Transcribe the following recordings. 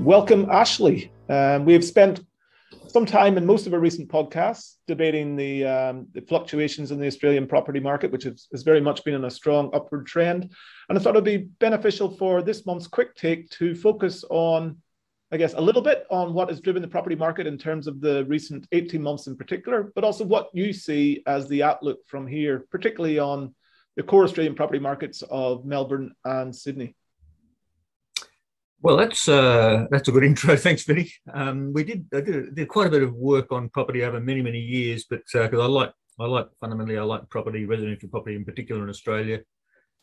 Welcome, Ashley. Um, we have spent some time in most of our recent podcasts debating the, um, the fluctuations in the Australian property market, which has, has, very much been in a strong upward trend. And I thought it'd be beneficial for this month's quick take to focus on, I guess, a little bit on what has driven the property market in terms of the recent 18 months in particular, but also what you see as the outlook from here, particularly on the core Australian property markets of Melbourne and Sydney. Well, that's uh, that's a good intro. Thanks, Vinny. Um, we did I did, did, quite a bit of work on property over many many years, but because uh, I like I like fundamentally I like property, residential property in particular in Australia.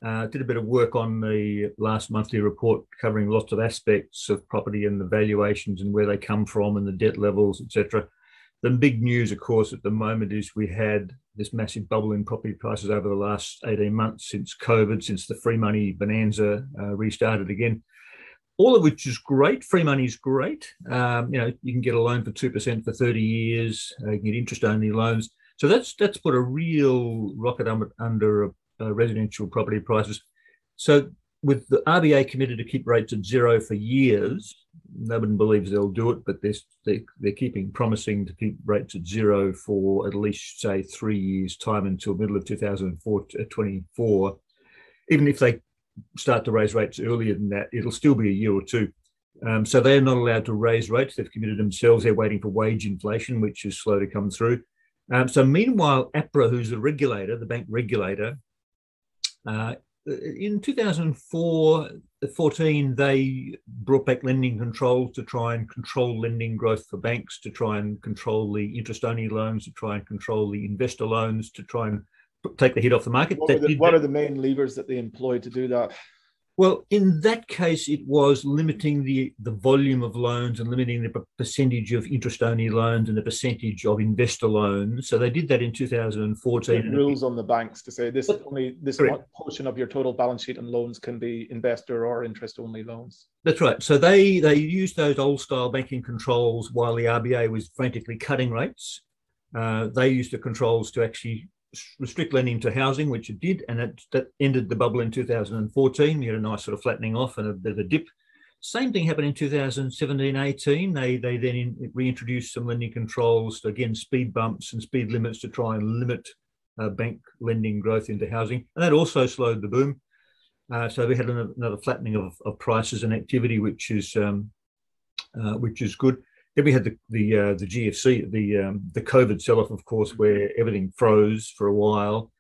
Uh, did a bit of work on the last monthly report covering lots of aspects of property and the valuations and where they come from and the debt levels, etc. The big news, of course, at the moment is we had this massive bubble in property prices over the last 18 months since COVID, since the free money bonanza uh, restarted again all of which is great. Free money is great. Um, you know, you can get a loan for two percent for thirty years. Uh, you can get interest-only loans. So that's that's put a real rocket under, under uh, residential property prices. So with the RBA committed to keep rates at zero for years, nobody believes they'll do it, but they're, they're, they're keeping promising to keep rates at zero for at least say three years time until middle of 2024. Even if they start to raise rates earlier than that, it'll still be a year or two. Um, so they're not allowed to raise rates. They've committed themselves. They're waiting for wage inflation, which is slow to come through. Um, so meanwhile, APRA, who's the regulator, the bank regulator, uh, in 2004 14, they brought back lending controls to try and control lending growth for banks, to try and control the interest only loans, to try and control the investor loans, to try and take the heat off the market. What, are the, what are the main levers that they employ to do that? Well, in that case, it was limiting the, the volume of loans and limiting the percentage of interest only loans and the percentage of investor loans. So they did that in 2014. rules on the banks to say this but, only this portion of your total balance sheet and loans can be investor or interest only loans. That's right. So they they used those old style banking controls while the RBA was frantically cutting rates. Uh, they used the controls to actually restrict lending to housing, which it did, and it, that ended the bubble in 2014. You had a nice sort of flattening off and a bit of a dip. Same thing happened in 2017 18. They, they then in, reintroduced some lending controls, again, speed bumps and speed limits to try and limit uh, bank lending growth into housing. And that also slowed the boom. Uh, so we had another flattening of, of prices and activity, which is um, uh, which is good. Then we had the the uh, the GFC, the um, the COVID sell-off, of course, where everything froze for a while.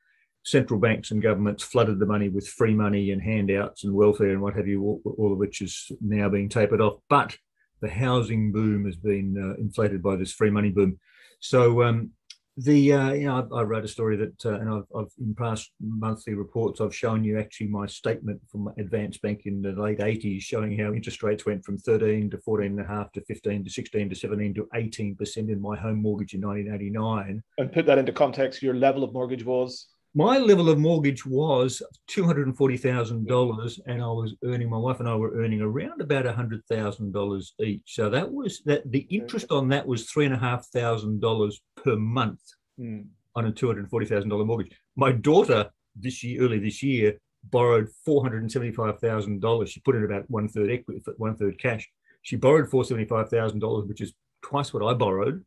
Central banks and governments flooded the money with free money and handouts and welfare and what have you, all, all of which is now being tapered off. But the housing boom has been uh, inflated by this free money boom. So um, the uh, you know I, I, wrote a story that uh, and I've, I've, in past monthly reports I've shown you actually my statement from Advance Bank in the late 80s showing how interest rates went from 13 to 14 and a half to 15 to 16 to 17 to 18 percent in my home mortgage in 1989 and put that into context your level of mortgage was my level of mortgage was two hundred and forty thousand dollars, and I was earning. My wife and I were earning around about a hundred thousand dollars each. So that was that. The interest on that was three and a half thousand dollars per month mm. on a two hundred forty thousand dollar mortgage. My daughter this year, early this year, borrowed four hundred and seventy five thousand dollars. She put in about one third equity, one third cash. She borrowed four seventy five thousand dollars, which is twice what I borrowed.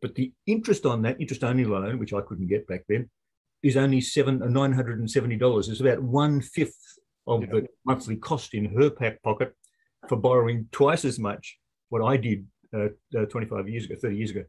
But the interest on that interest only loan, which I couldn't get back then, is only seven uh, nine hundred and seventy dollars. It's about one fifth of yeah. the monthly cost in her pack pocket for borrowing twice as much what I did uh, uh, 25 years ago, 30 years ago.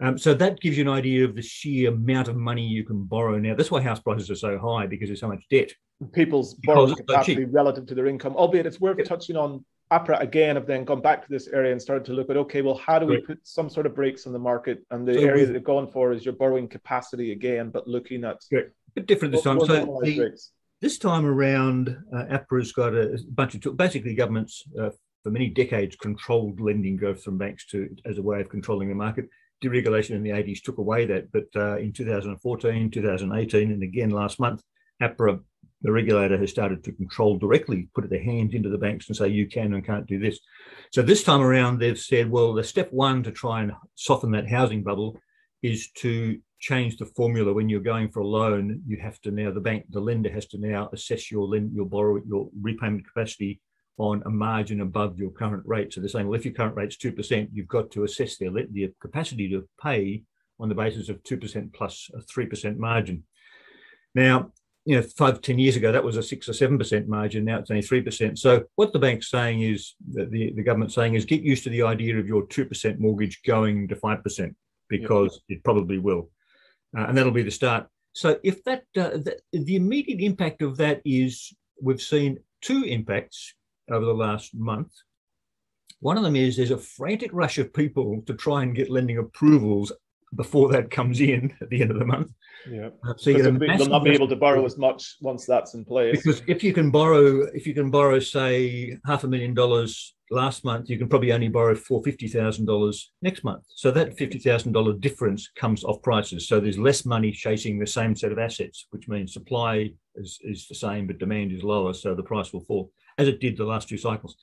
Um, so that gives you an idea of the sheer amount of money you can borrow now. That's why house prices are so high because there's so much debt. People's borrowing capacity relative to their income, albeit it's worth touching on APRA again have then gone back to this area and started to look at okay, well, how do we put some sort of brakes on the market? And the so area that they've gone for is your borrowing capacity again, but looking at a bit different this time. So the, this time around, uh, APRA's got a bunch of basically governments uh, for many decades controlled lending growth from banks to as a way of controlling the market. Deregulation in the 80s took away that, but uh, in 2014, 2018, and again last month, APRA the regulator has started to control directly, put their hands into the banks and say, you can and can't do this. So this time around, they've said, well, the step one to try and soften that housing bubble is to change the formula when you're going for a loan. You have to now, the bank, the lender has to now assess your lend, your borrow, your repayment capacity on a margin above your current rate. So they're saying, well, if your current rate's 2%, you've got to assess their, the capacity to pay on the basis of 2% plus a 3% margin. Now, you know, five, 10 years ago, that was a six or 7% margin. Now it's only 3%. So what the bank's saying is, the, the government saying is get used to the idea of your 2% mortgage going to 5% because it probably will. Uh, and that'll be the start. So if that, uh, the, the immediate impact of that is we've seen two impacts over the last month. One of them is there's a frantic rush of people to try and get lending approvals before that comes in at the end of the month. Yeah. Uh, so you they'll not be able to borrow as much once that's in place. Because if you can borrow, if you can borrow, say, half a million dollars last month, you can probably only borrow for fifty thousand dollars next month. So that fifty thousand dollar difference comes off prices. So there's less money chasing the same set of assets, which means supply is, is the same, but demand is lower. So the price will fall, as it did the last two cycles.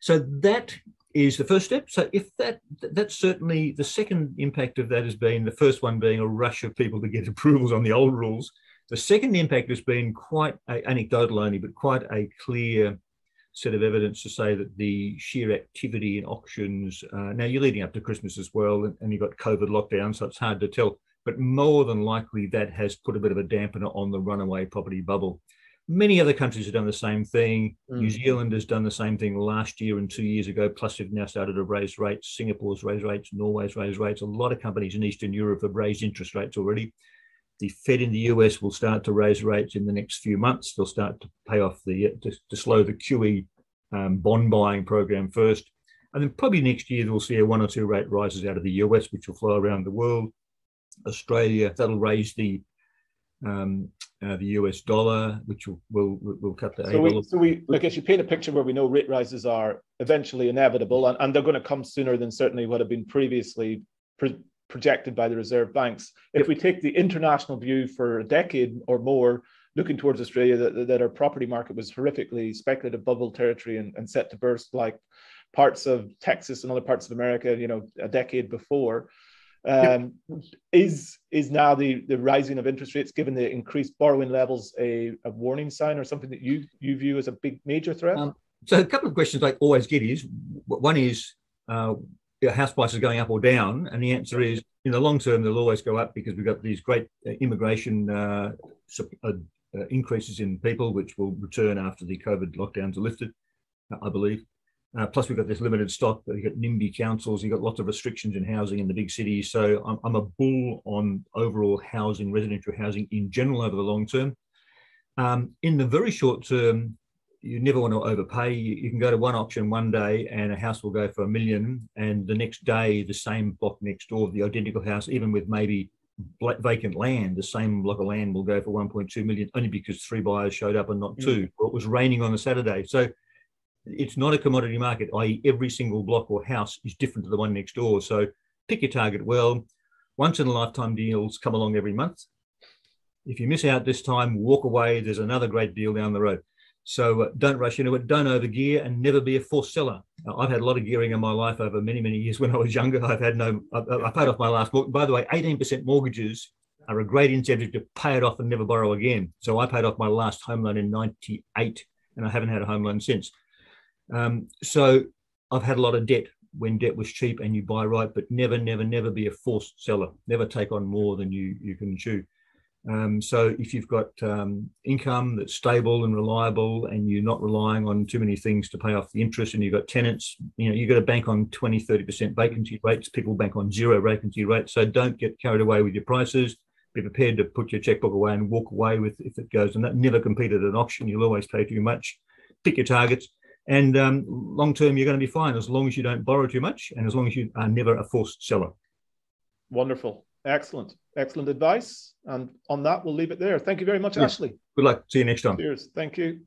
So that is the first step. So if that that's certainly the second impact of that has been the first one being a rush of people to get approvals on the old rules. The second impact has been quite a, anecdotal only, but quite a clear set of evidence to say that the sheer activity in auctions. Uh, now you're leading up to Christmas as well, and, and you've got COVID lockdown, so it's hard to tell. But more than likely, that has put a bit of a dampener on the runaway property bubble. Many other countries have done the same thing. Mm. New Zealand has done the same thing last year and two years ago. Plus, they've now started to raise rates. Singapore's raised rates. Norway's raised rates. A lot of companies in Eastern Europe have raised interest rates already. The Fed in the US will start to raise rates in the next few months. They'll start to pay off the to, to slow the QE um, bond buying program first, and then probably next year we'll see a one or two rate rises out of the US, which will flow around the world. Australia that'll raise the um, uh, the US dollar, which will will, will cut the. So we, so we, I guess you paint a picture where we know rate rises are eventually inevitable, and, and they're going to come sooner than certainly what have been previously pre- projected by the reserve banks. If yep. we take the international view for a decade or more, looking towards Australia, that, that our property market was horrifically speculative bubble territory and, and set to burst like parts of Texas and other parts of America, you know, a decade before. Um, is is now the the rising of interest rates, given the increased borrowing levels, a, a warning sign or something that you you view as a big major threat? Um, so a couple of questions I always get is one is uh, house prices going up or down, and the answer is in the long term they'll always go up because we've got these great uh, immigration uh, uh, uh, increases in people, which will return after the COVID lockdowns are lifted, I believe. Uh, plus, we've got this limited stock. You've got NIMBY councils. You've got lots of restrictions in housing in the big cities. So I'm, I'm, a bull on overall housing, residential housing in general over the long term. Um, in the very short term, you never want to overpay. You, you, can go to one auction one day and a house will go for a million, and the next day, the same block next door, the identical house, even with maybe vacant land, the same block of land will go for 1.2 million only because three buyers showed up and not mm. two. Or it was raining on a Saturday. So it's not a commodity market, i.e., every single block or house is different to the one next door. So pick your target well. Once in a lifetime deals come along every month. If you miss out this time, walk away. There's another great deal down the road. So uh, don't rush into it. Don't overgear and never be a forced seller. I've had a lot of gearing in my life over many, many years. When I was younger, I've had no, I, I paid off my last mortgage. By the way, 18% mortgages are a great incentive to pay it off and never borrow again. So I paid off my last home loan in 98 and I haven't had a home loan since. Um, so I've had a lot of debt when debt was cheap and you buy right, but never, never, never be a forced seller. Never take on more than you you can chew. Um, so if you've got um, income that's stable and reliable and you're not relying on too many things to pay off the interest and you've got tenants, you know, you've got to bank on 20, 30% vacancy rates. People bank on zero vacancy rates. So don't get carried away with your prices. Be prepared to put your checkbook away and walk away with if it goes. And that never compete at an auction. You'll always pay too much. Pick your targets and um, long term, you're going to be fine as long as you don't borrow too much and as long as you are never a forced seller. Wonderful. Excellent. Excellent advice. And on that, we'll leave it there. Thank you very much, Ashley. Good luck. See you next time. Cheers. Thank you.